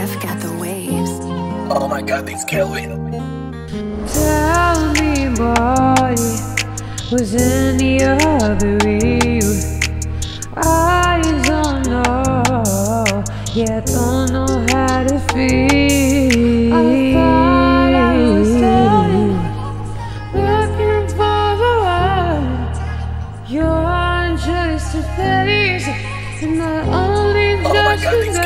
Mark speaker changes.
Speaker 1: Steph got the waves. Oh my god, these killing.
Speaker 2: Tell me, body, was any other you? I don't know, yeah, don't know how to feel. I thought I was starting, looking for the one. You're just a face, and I only oh my god, these